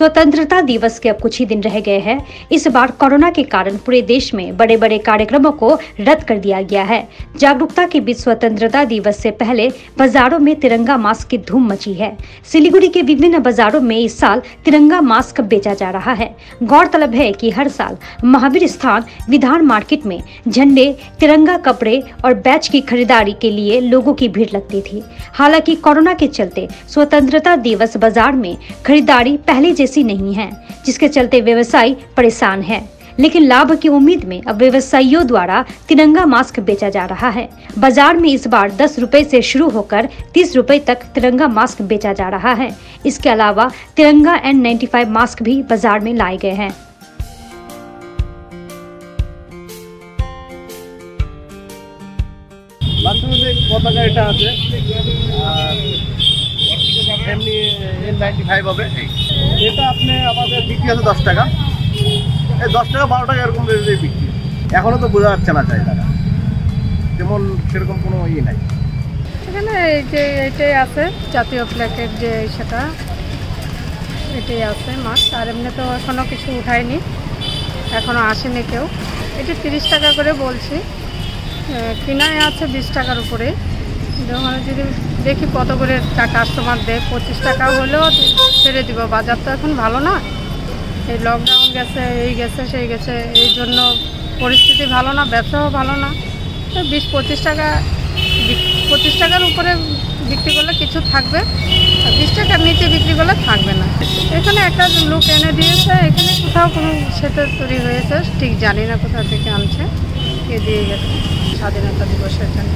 स्वतंत्रता दिवस के अब कुछ ही दिन रह गए हैं। इस बार कोरोना के कारण पूरे देश में बड़े बड़े कार्यक्रमों को रद्द कर दिया गया है। जागरूकता के बीच स्वतंत्रता दिवस से पहले बाजारों में तिरंगा मास्क की धूम मची है। सिलीगुड़ी के विभिन्न बाजारों में इस साल तिरंगा मास्क बेचा जा रहा है। गौरतलब है की हर साल महावीर स्थान विधान मार्केट में झंडे, तिरंगा कपड़े और बैच की खरीदारी के लिए लोगों की भीड़ लगती थी। हालाँकि कोरोना के चलते स्वतंत्रता दिवस बाज़ार में खरीदारी पहले जैसी नहीं है जिसके चलते व्यवसायी परेशान है लेकिन लाभ की उम्मीद में अब व्यवसायियों द्वारा तिरंगा मास्क बेचा जा रहा है बाजार में इस बार दस रुपए से शुरू होकर तीस रुपए तक तिरंगा मास्क बेचा जा रहा है इसके अलावा तिरंगा एन 95 मास्क भी बाजार में लाए गए हैं মাঝখানে যে পতাকা এটা আছে আর এমনি এন নাইনটি ফাইভ হবে এটা আপনি আমাদের বিক্রি আছে দশ টাকা। এই দশ টাকা, বারো টাকা এরকম রেটে বিক্রি। এখনও তো বোঝা যাচ্ছে না চাহিদাটা। যেমন সেরকম কোনো ইয়ে নাই। এখানে এই যে এটাই আছে, জাতীয় ফ্ল্যাগের যে সেটা, এটাই আছে মাছ। আর এমনি তো এখনও কিছু উঠায়নি। এখনও আসেনি কেউ। এটি তিরিশ টাকা করে বলছি কিনায় আছে বিশ টাকার উপরে। যদি দেখি কত করে কাস্টমার দেয়, পঁচিশ টাকা হলেও ছেড়ে দিব। বাজার তো এখন ভালো না। এই লকডাউন গেছে, এই গেছে, সেই গেছে, এই জন্য পরিস্থিতি ভালো না, ব্যবসাও ভালো না। তো বিশ, পঁচিশ টাকা পঁচিশ টাকার উপরে বিক্রি করলে কিছু থাকবে, আর বিশ টাকার নিচে বিক্রি করলে থাকবে না। এখানে একটা লোক এনে দিয়েছে, এখানে কোথাও কোনো সেটা তৈরি হয়েছে, ঠিক জানি না কোথা থেকে আনছে কে দিয়ে গেছে। স্বাধীনতা দিবসের জন্য।